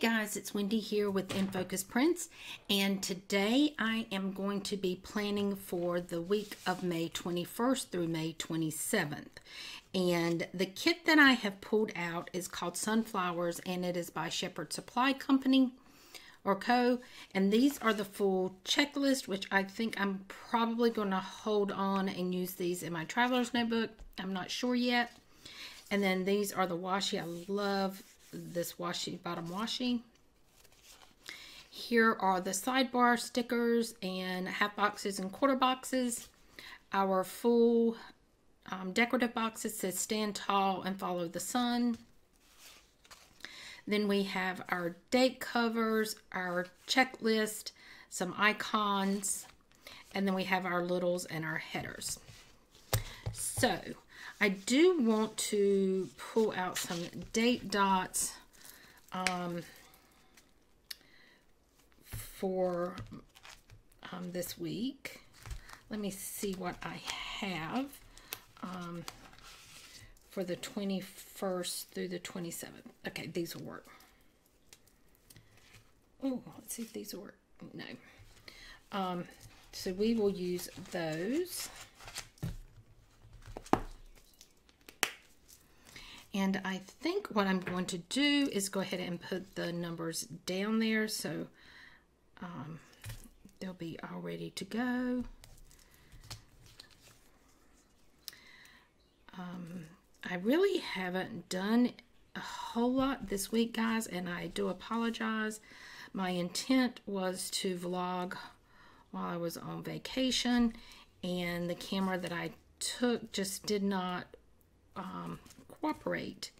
guys, it's Wendy here with InFocus Prints, and today I am going to be planning for the week of May 21st through May 27th. And the kit that I have pulled out is called Sunflowers, and it is by Shepherd Supply Company or Co. And these are the full checklist, which I think I'm probably going to hold on and use these in my traveler's notebook. I'm not sure yet. And then these are the washi. I love this washi, bottom washi. Here are the sidebar stickers and half boxes and quarter boxes. Our full um, decorative boxes says stand tall and follow the sun. Then we have our date covers, our checklist, some icons, and then we have our littles and our headers. So I do want to pull out some date dots um, for um, this week. Let me see what I have um, for the 21st through the 27th. Okay, these will work. Oh, let's see if these will work. No. Um, so we will use those. And I think what I'm going to do is go ahead and put the numbers down there so um, they'll be all ready to go. Um, I really haven't done a whole lot this week, guys, and I do apologize. My intent was to vlog while I was on vacation, and the camera that I took just did not um, cooperate.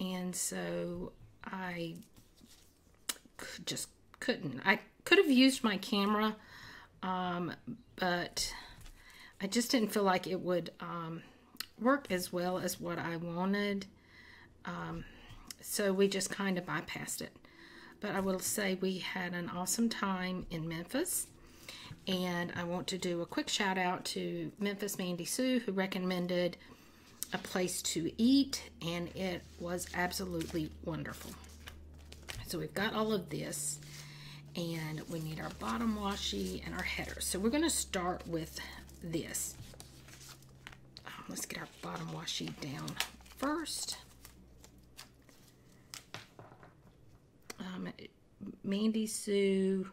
And so I just couldn't. I could have used my camera, um, but I just didn't feel like it would um, work as well as what I wanted. Um, so we just kind of bypassed it. But I will say we had an awesome time in Memphis. And I want to do a quick shout out to Memphis Mandy Sue, who recommended a place to eat, and it was absolutely wonderful. So we've got all of this, and we need our bottom washi and our headers. So we're going to start with this. Um, let's get our bottom washi down first. Um, Mandy Sue,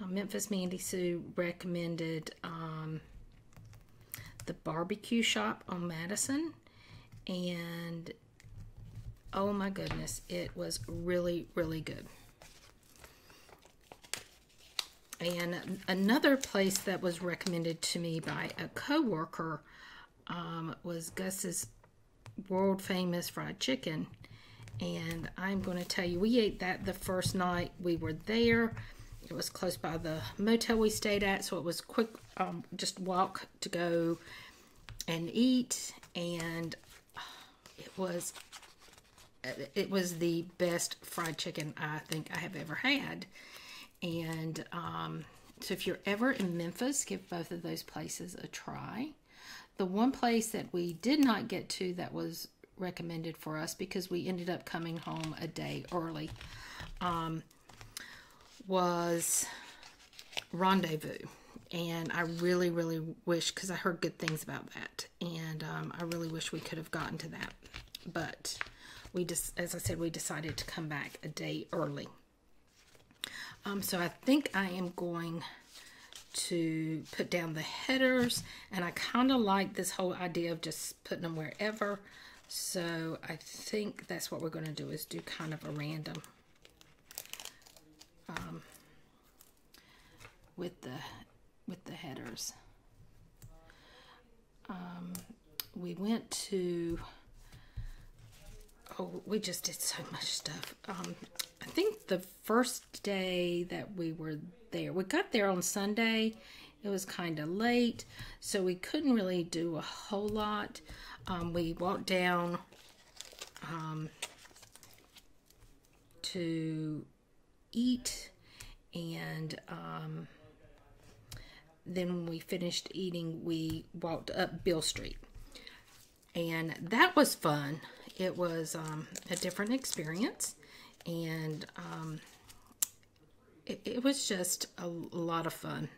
uh, Memphis Mandy Sue recommended um, the barbecue shop on Madison. And oh my goodness, it was really, really good. And another place that was recommended to me by a coworker um, was Gus's world famous fried chicken. And I'm going to tell you, we ate that the first night we were there. It was close by the motel we stayed at, so it was quick, um, just walk to go and eat. And it was, it was the best fried chicken I think I have ever had. And um, so if you're ever in Memphis, give both of those places a try. The one place that we did not get to that was recommended for us because we ended up coming home a day early. Um, was Rendezvous. And I really, really wish, because I heard good things about that. And um, I really wish we could have gotten to that. But we just, as I said, we decided to come back a day early. Um, so I think I am going to put down the headers. And I kind of like this whole idea of just putting them wherever. So I think that's what we're going to do is do kind of a random um, with the with the headers. Um, we went to oh we just did so much stuff. Um, I think the first day that we were there, we got there on Sunday. It was kind of late, so we couldn't really do a whole lot. Um, we walked down um, to eat and um, then when we finished eating we walked up Beale Street and that was fun it was um, a different experience and um, it, it was just a, a lot of fun.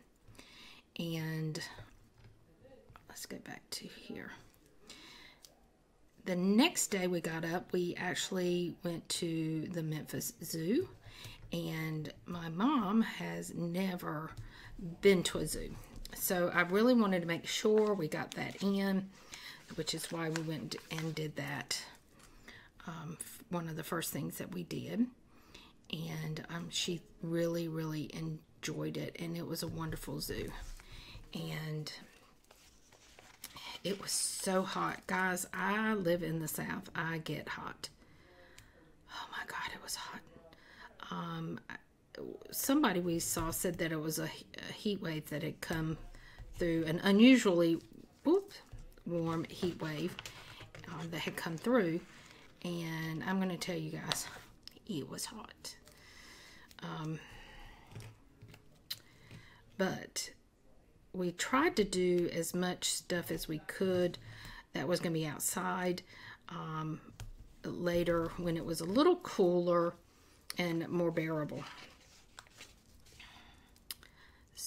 And let's go back to here. The next day we got up, we actually went to the Memphis Zoo, and my mom has never been to a zoo. So I really wanted to make sure we got that in, which is why we went and did that. Um, one of the first things that we did. And um, she really, really enjoyed it, and it was a wonderful zoo. And it was so hot. Guys, I live in the South. I get hot. Oh my God, it was hot. Um, somebody we saw said that it was a, a heat wave that had come through, an unusually whoop, warm heat wave um, that had come through. And I'm going to tell you guys, it was hot. Um, but we tried to do as much stuff as we could that was going to be outside um, later when it was a little cooler and more bearable.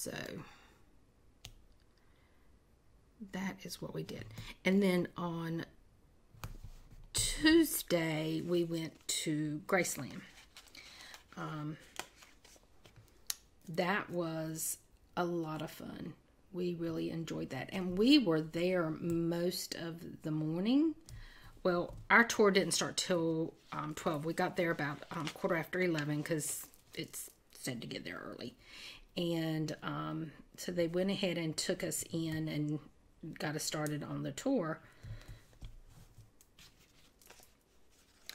So that is what we did. And then on Tuesday, we went to Graceland. Um, that was a lot of fun. We really enjoyed that. And we were there most of the morning. Well, our tour didn't start till um, 12. We got there about um, quarter after 11 because it's said to get there early. And um, so they went ahead and took us in and got us started on the tour.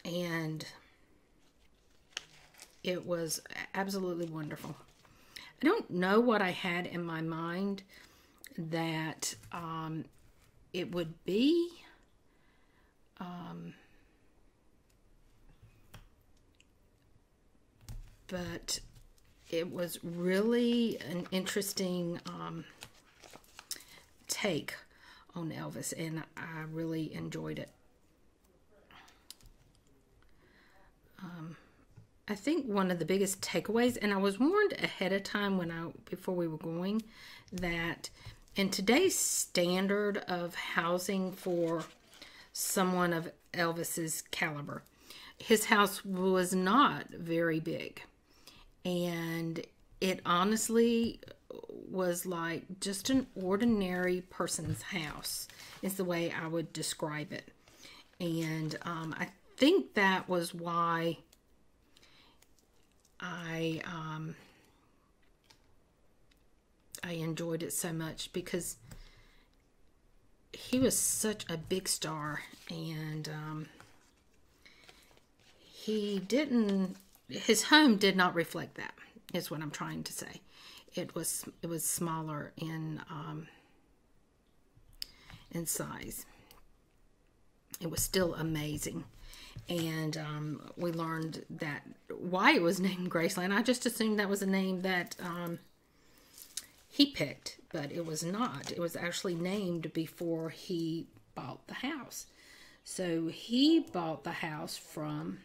And it was absolutely wonderful. I don't know what I had in my mind that um, it would be. Um, but it was really an interesting um, take on Elvis, and I really enjoyed it. Um, I think one of the biggest takeaways, and I was warned ahead of time when I before we were going, that in today's standard of housing for someone of Elvis's caliber, his house was not very big, and it honestly was like just an ordinary person's house is the way I would describe it. And um, I think that was why I um, I enjoyed it so much because he was such a big star and um, he didn't his home did not reflect that is what I'm trying to say it was it was smaller in um, in size. It was still amazing, and um, we learned that why it was named Graceland. I just assumed that was a name that um, he picked, but it was not. It was actually named before he bought the house. So he bought the house from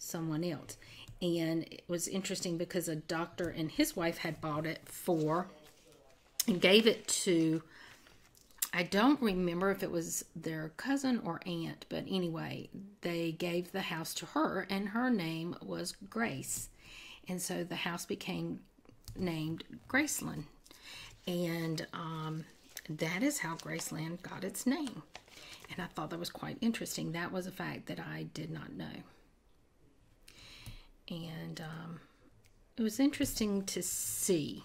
someone else. And it was interesting because a doctor and his wife had bought it for and gave it to, I don't remember if it was their cousin or aunt, but anyway, they gave the house to her and her name was Grace. And so the house became named Graceland. And um, that is how Graceland got its name. And I thought that was quite interesting. That was a fact that I did not know and um, it was interesting to see.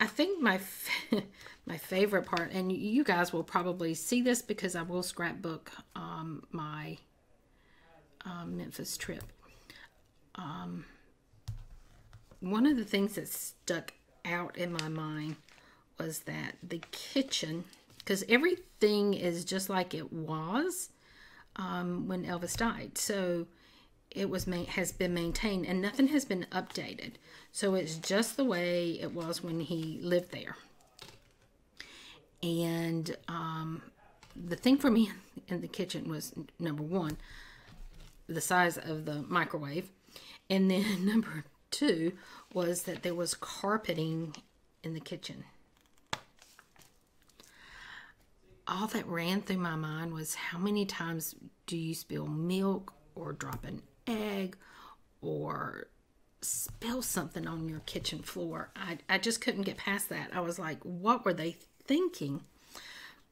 I think my my favorite part, and you guys will probably see this because I will scrapbook um, my um, Memphis trip. Um, one of the things that stuck out in my mind was that the kitchen, because everything is just like it was um, when Elvis died. So it was has been maintained and nothing has been updated. So it's just the way it was when he lived there. And um, the thing for me in the kitchen was number one, the size of the microwave. And then number two was that there was carpeting in the kitchen. All that ran through my mind was how many times do you spill milk or drop an egg or spill something on your kitchen floor? I, I just couldn't get past that. I was like, what were they thinking?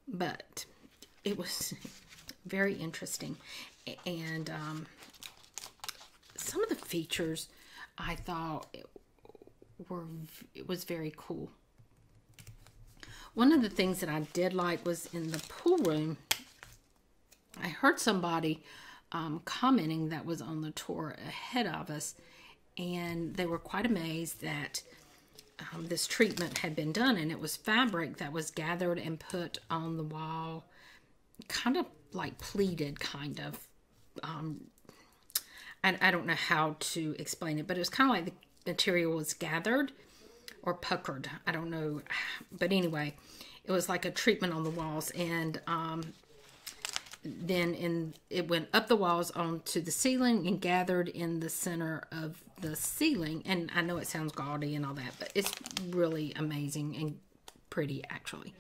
But it was very interesting. And um, some of the features I thought were it was very cool. One of the things that I did like was in the pool room. I heard somebody um, commenting that was on the tour ahead of us, and they were quite amazed that um, this treatment had been done, and it was fabric that was gathered and put on the wall, kind of like pleated, kind of. Um, I, I don't know how to explain it, but it was kind of like the material was gathered or puckered. I don't know. But anyway, it was like a treatment on the walls. And um, then in it went up the walls onto the ceiling and gathered in the center of the ceiling. And I know it sounds gaudy and all that, but it's really amazing and pretty actually.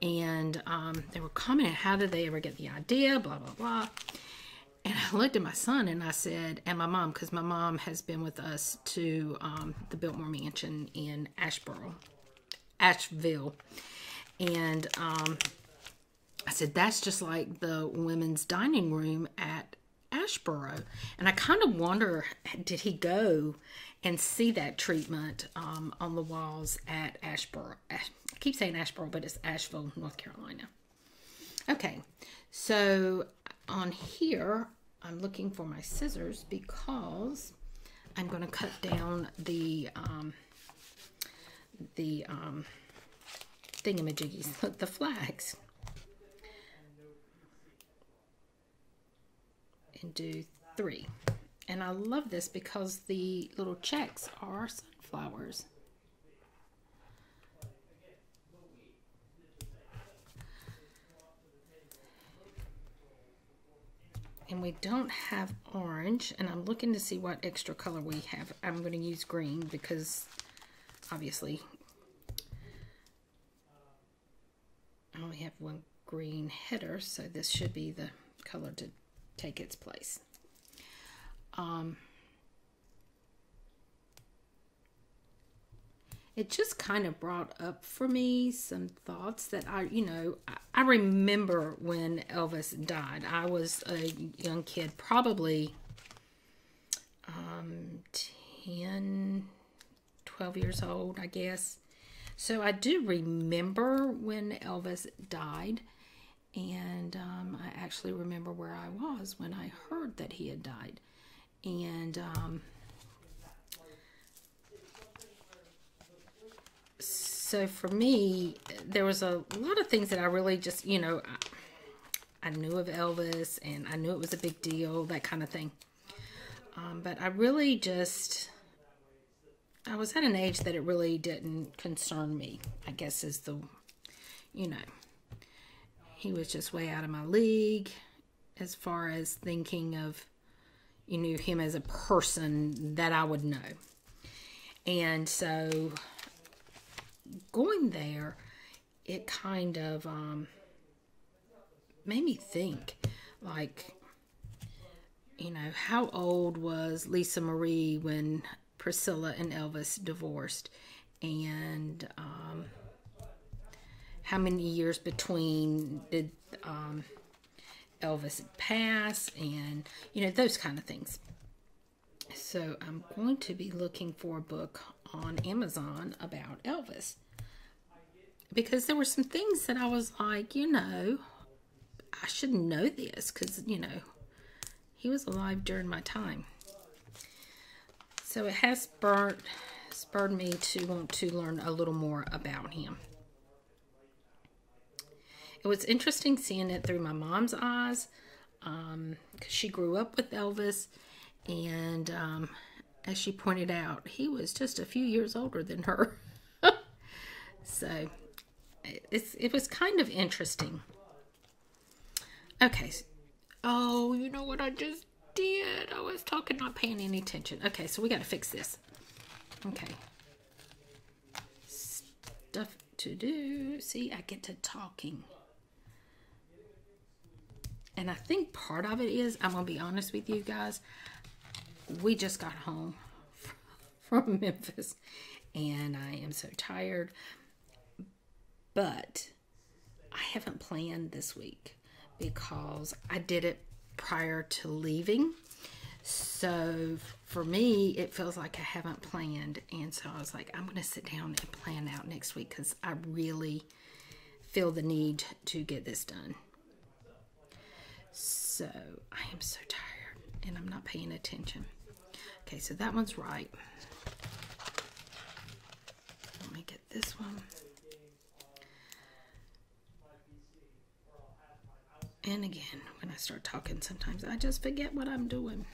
And um, they were commenting, how did they ever get the idea? Blah, blah, blah. And I looked at my son and I said, and my mom, because my mom has been with us to um, the Biltmore Mansion in Asheboro, Asheville. And um, I said, that's just like the women's dining room at Ashboro. And I kind of wonder, did he go and see that treatment um, on the walls at Asheboro? I keep saying Ashboro, but it's Asheville, North Carolina. Okay, so on here, I'm looking for my scissors because I'm going to cut down the um, the um, thingamajiggies, the flags. And do three. And I love this because the little checks are sunflowers. and we don't have orange and I'm looking to see what extra color we have I'm going to use green because obviously I only have one green header so this should be the color to take its place um, it just kind of brought up for me some thoughts that I, you know, I, remember when Elvis died. I was a young kid, probably um, 10, 12 years old, I guess. So I do remember when Elvis died. And um, I actually remember where I was when I heard that he had died. And um, so for me, there was a lot of things that I really just, you know, I, I knew of Elvis and I knew it was a big deal, that kind of thing. Um, but I really just, I was at an age that it really didn't concern me, I guess is the, you know, he was just way out of my league as far as thinking of, you knew him as a person that I would know. And so going there, it kind of um, made me think, like, you know, how old was Lisa Marie when Priscilla and Elvis divorced? And um, how many years between did um, Elvis pass? And, you know, those kind of things. So I'm going to be looking for a book on Amazon about Elvis. Because there were some things that I was like, you know, I should know this because, you know, he was alive during my time. So it has spurred, spurred me to want to learn a little more about him. It was interesting seeing it through my mom's eyes because um, she grew up with Elvis and um, as she pointed out, he was just a few years older than her. so it's, it was kind of interesting. Okay. Oh, you know what I just did. I was talking, not paying any attention. Okay, so we got to fix this. Okay. Stuff to do. See, I get to talking. And I think part of it is, I'm going to be honest with you guys, we just got home from Memphis and I am so tired. But I haven't planned this week because I did it prior to leaving. So for me, it feels like I haven't planned. And so I was like, I'm going to sit down and plan out next week because I really feel the need to get this done. So I am so tired and I'm not paying attention. Okay, so that one's right. Let me get this one. And again, when I start talking, sometimes I just forget what I'm doing.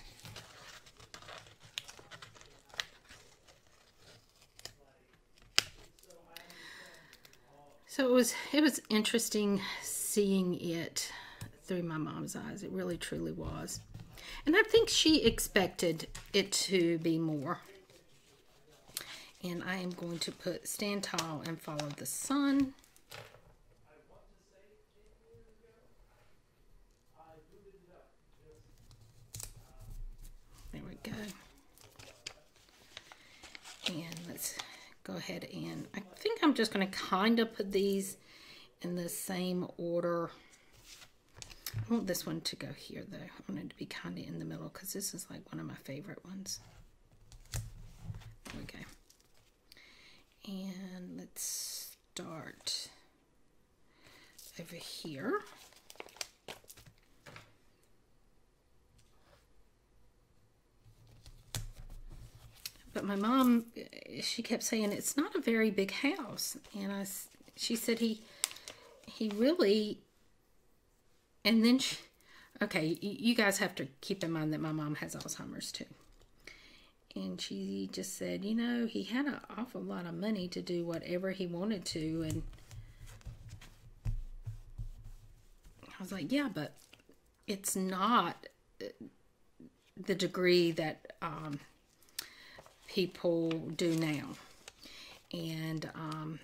So it was it was interesting seeing it through my mom's eyes. It really truly was. And I think she expected it to be more. And I am going to put stand tall and follow the sun. There we go. And let's go ahead and I think I'm just going to kind of put these in the same order I want this one to go here though. I want it to be kind of in the middle because this is like one of my favorite ones. There we go. And let's start over here. But my mom, she kept saying it's not a very big house, and I, she said he, he really and then, she, okay, you guys have to keep in mind that my mom has Alzheimer's too. And she just said, you know, he had an awful lot of money to do whatever he wanted to. And I was like, yeah, but it's not the degree that um, people do now. And um,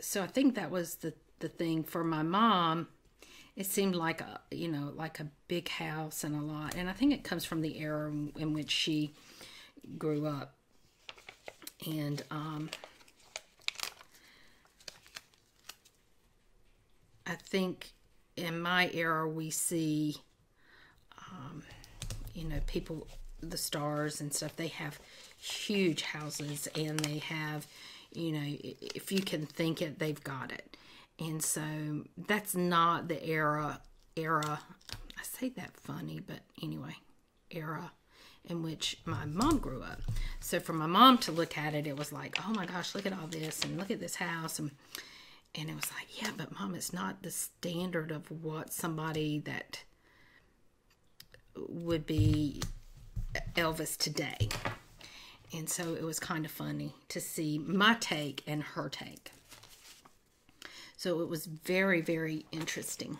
so I think that was the, the thing for my mom it seemed like a you know like a big house and a lot and i think it comes from the era in which she grew up. And um, i think in my era we see um, you know people the stars and stuff they have huge houses and they have you know if you can think it they've got it and so that's not the era era I say that funny, but anyway, era in which my mom grew up. So for my mom to look at it, it was like, oh my gosh, look at all this and look at this house and and it was like, yeah, but mom, it's not the standard of what somebody that would be Elvis today. And so it was kind of funny to see my take and her take. So it was very, very interesting.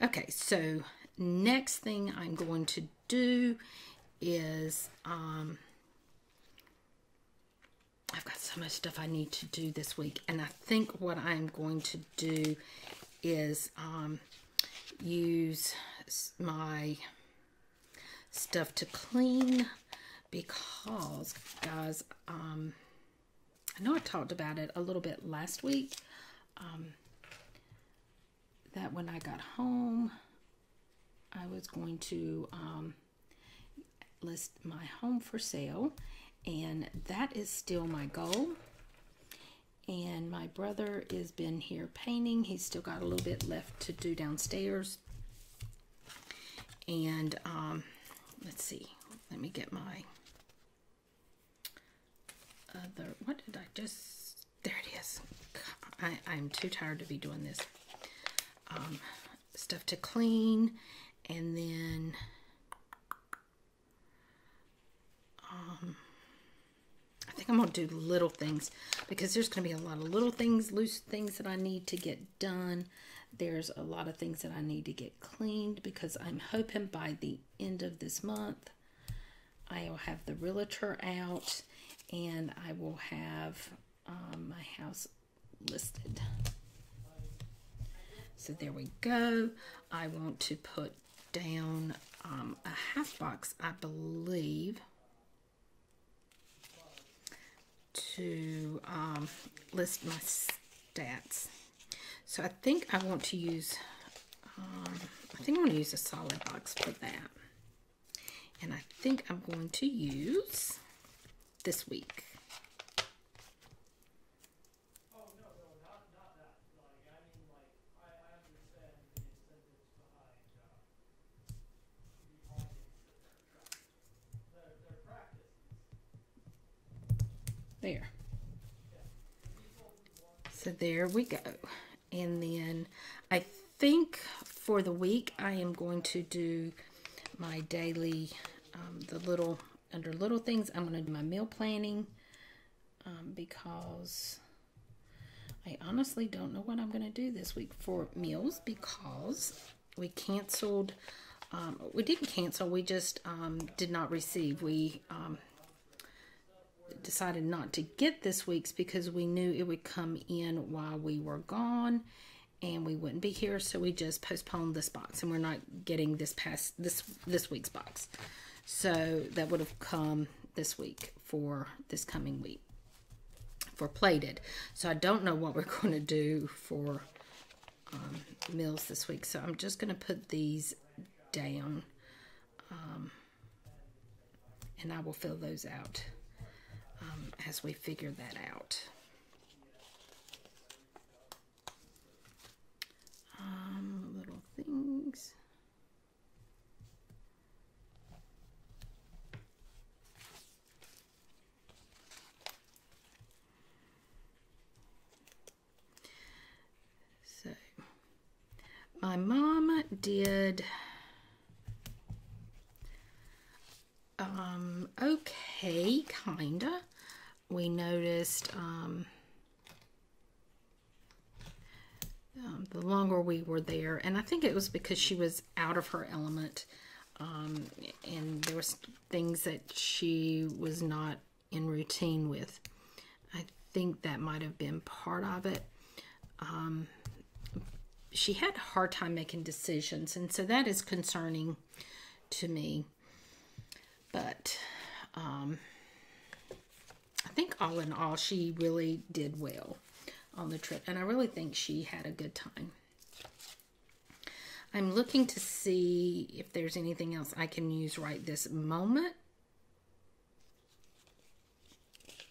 Okay, so next thing I'm going to do is um, I've got so much stuff I need to do this week. And I think what I'm going to do is um, use my stuff to clean because, guys, um, I know I talked about it a little bit last week. Um, that when I got home, I was going to um, list my home for sale, and that is still my goal. And my brother has been here painting. He's still got a little bit left to do downstairs. And um, let's see, let me get my other, what did I just, there it is. I, I'm too tired to be doing this um, stuff to clean and then um, I think I'm going to do little things because there's going to be a lot of little things, loose things that I need to get done. There's a lot of things that I need to get cleaned because I'm hoping by the end of this month I will have the realtor out and I will have um, my house listed. So there we go. I want to put down um, a half box, I believe, to um, list my stats. So I think I want to use, um, I think I'm going to use a solid box for that. And I think I'm going to use this week. There. There we go. And then I think for the week I am going to do my daily, um, the little, under little things, I'm going to do my meal planning um, because I honestly don't know what I'm going to do this week for meals because we canceled, um, we didn't cancel, we just um, did not receive. We um, decided not to get this week's because we knew it would come in while we were gone and we wouldn't be here. So we just postponed this box and we're not getting this past this this week's box. So that would have come this week for this coming week for plated. So I don't know what we're going to do for um, meals this week. So I'm just going to put these down um, and I will fill those out um, as we figure that out. Um, little things. So, my mom did um, okay, kinda. We noticed um, um, the longer we were there, and I think it was because she was out of her element, um, and there was things that she was not in routine with. I think that might have been part of it. Um, she had a hard time making decisions, and so that is concerning to me. But um, I think all in all, she really did well on the trip. And I really think she had a good time. I'm looking to see if there's anything else I can use right this moment.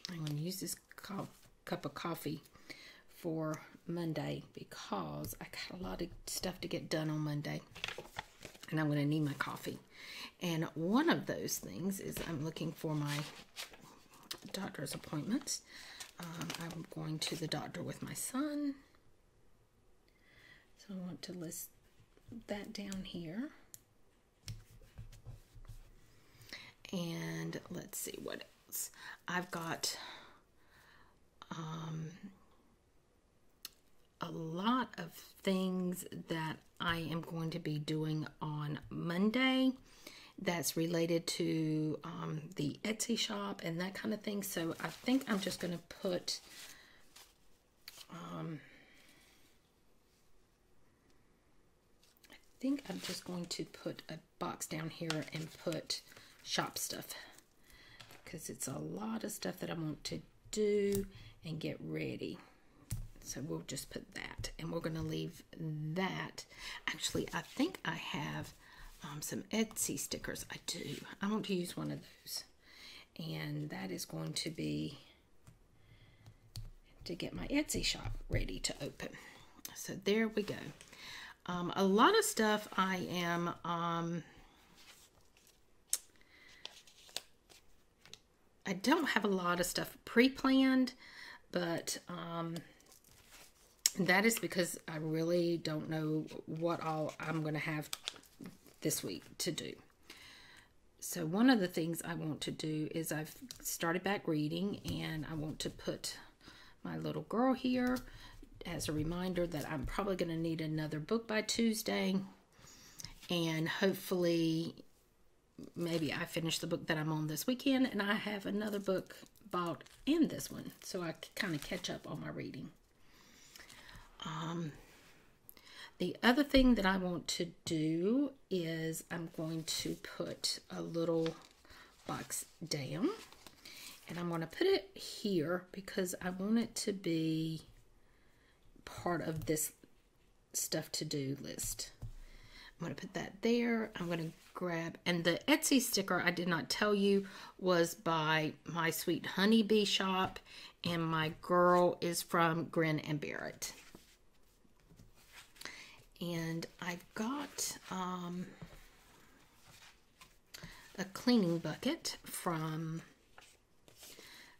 I'm going to use this cup of coffee for Monday because I got a lot of stuff to get done on Monday. And I'm going to need my coffee. And one of those things is I'm looking for my doctor's appointments. Um, I'm going to the doctor with my son. So I want to list that down here. And let's see what else. I've got um, a lot of things that I am going to be doing on Monday that's related to um, the Etsy shop and that kind of thing. So I think I'm just going to put um, I think I'm just going to put a box down here and put shop stuff because it's a lot of stuff that I want to do and get ready. So we'll just put that and we're going to leave that. Actually, I think I have um, some Etsy stickers. I do. I want to use one of those. And that is going to be to get my Etsy shop ready to open. So there we go. Um, a lot of stuff I am um, I don't have a lot of stuff pre-planned, but um, that is because I really don't know what all I'm going to have this week to do. So one of the things I want to do is I've started back reading and I want to put my little girl here as a reminder that I'm probably going to need another book by Tuesday and hopefully maybe I finish the book that I'm on this weekend, and I have another book bought in this one, so I kind of catch up on my reading. Um, the other thing that I want to do is I'm going to put a little box down, and I'm going to put it here because I want it to be part of this stuff to do list. I'm going to put that there. I'm going to grab, and the Etsy sticker I did not tell you was by my sweet honeybee shop, and my girl is from Grin and Bear It. And I've got um, a cleaning bucket from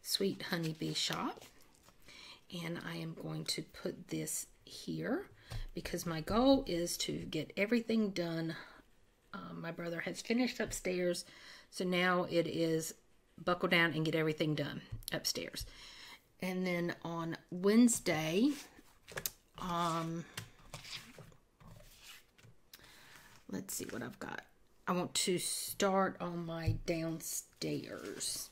Sweet Honeybee Shop. And I am going to put this here because my goal is to get everything done. Um, my brother has finished upstairs, so now it is buckle down and get everything done upstairs. And then on Wednesday, um, let's see what I've got. I want to start on my downstairs.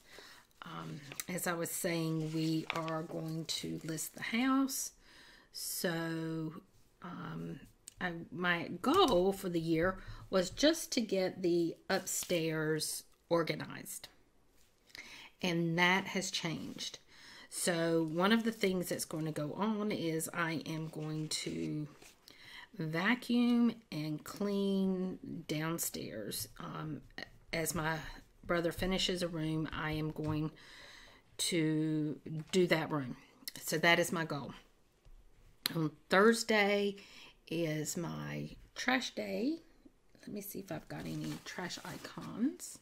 Um, as I was saying, we are going to list the house. So um, I, my goal for the year was just to get the upstairs organized. And that has changed. So one of the things that's going to go on is I am going to vacuum and clean downstairs. Um, as my brother finishes a room, I am going to do that room. So that is my goal. On Thursday is my trash day. Let me see if I've got any trash icons.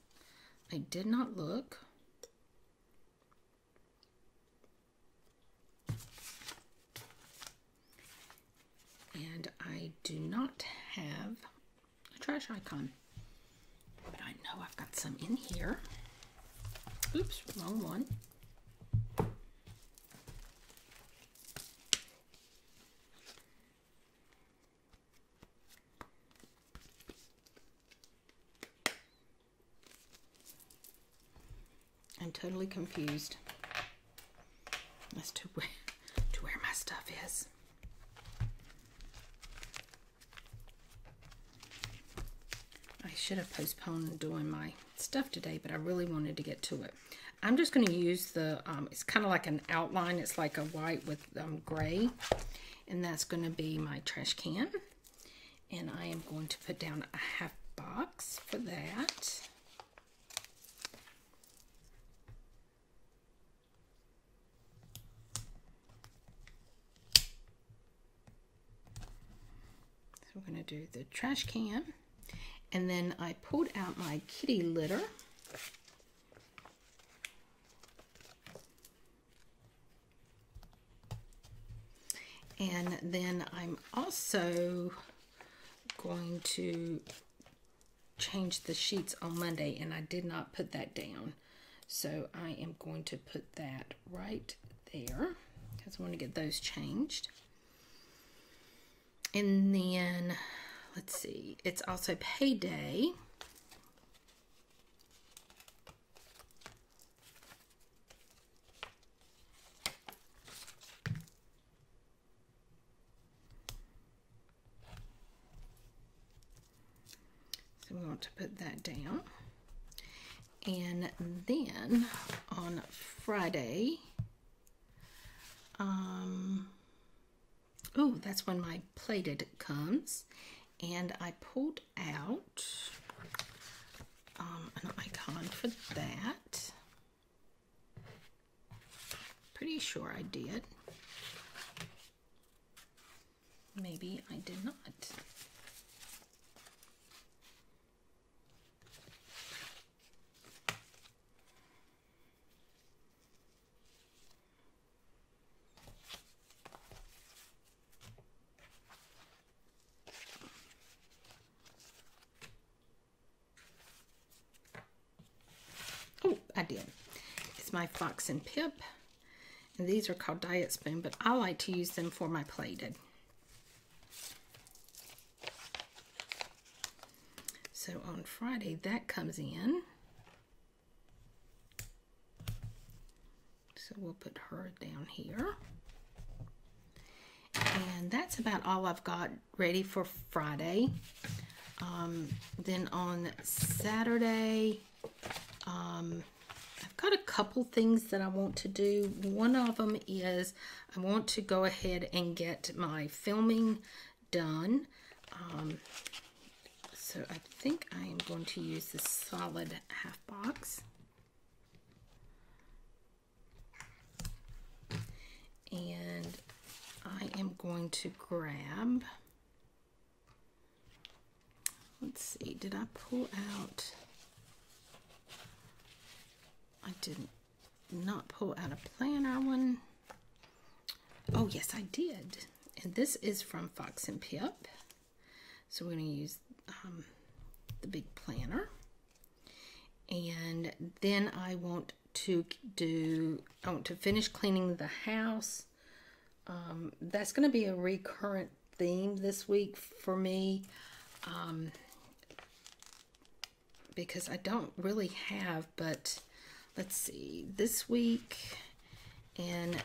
I did not look. And I do not have a trash icon. But I know I've got some in here. Oops, wrong one. I'm totally confused as to where, to where my stuff is. I should have postponed doing my stuff today, but I really wanted to get to it. I'm just going to use the, um, it's kind of like an outline. It's like a white with um, gray. And that's going to be my trash can. And I am going to put down a half box for that. So we're going to do the trash can. And then I pulled out my kitty litter. And then I'm also going to change the sheets on Monday and I did not put that down. So I am going to put that right there because I want to get those changed. And then, let's see, it's also payday. So we want to put that down. And then on Friday, um, oh, that's when my plated comes. And I pulled out um, an icon for that. Pretty sure I did. Maybe I did not. Oh, I did. It's my Fox and Pip. And these are called Diet Spoon, but I like to use them for my plated. So on Friday, that comes in. So we'll put her down here. And that's about all I've got ready for Friday. Um, then on Saturday, um, got a couple things that I want to do. One of them is I want to go ahead and get my filming done. Um, so I think I am going to use the solid half box. And I am going to grab, let's see, did I pull out, I did not pull out a planner one. Oh yes, I did. And this is from Fox and Pip. So we're going to use um, the big planner. And then I want to do, I want to finish cleaning the house. Um, that's going to be a recurrent theme this week for me. Um, because I don't really have, but let's see, this week, and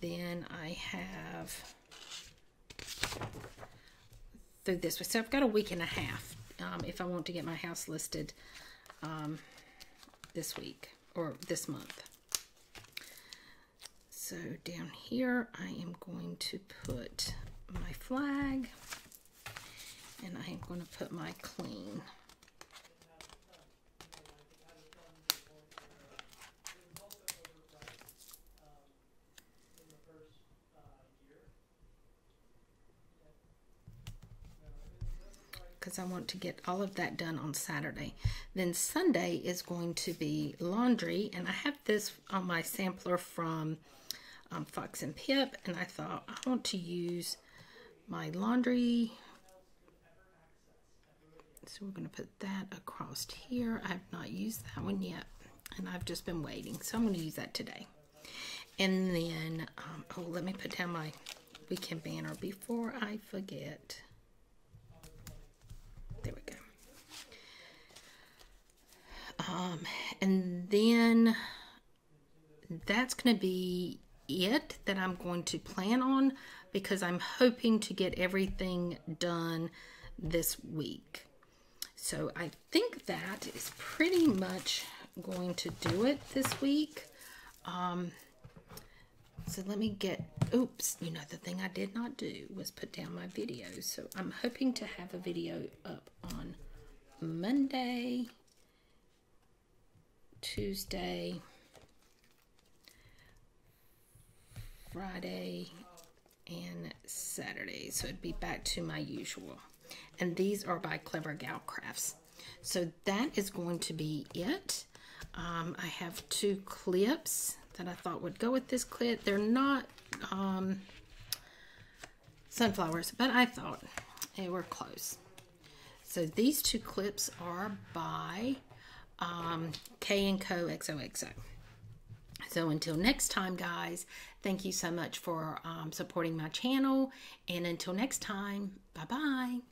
then I have through this week. So I've got a week and a half um, if I want to get my house listed um, this week or this month. So down here I am going to put my flag and I am going to put my clean. Because I want to get all of that done on Saturday. Then Sunday is going to be laundry, and I have this on my sampler from um, Fox and Pip, and I thought I want to use my laundry. So we're going to put that across here. I have not used that one yet, and I've just been waiting, so I'm going to use that today. And then, um, oh, let me put down my weekend banner before I forget. There we go. Um, and then that's going to be it that I'm going to plan on because I'm hoping to get everything done this week. So I think that is pretty much going to do it this week. Um, so let me get, oops, you know, the thing I did not do was put down my video. So I'm hoping to have a video up on Monday, Tuesday, Friday, and Saturday. So it'd be back to my usual. And these are by Clever Gal Crafts. So that is going to be it. Um, I have two clips that I thought would go with this clip. They're not um, sunflowers, but I thought they were close. So these two clips are by um, K & Co. XOXO. So until next time, guys, thank you so much for um, supporting my channel. And until next time, bye-bye.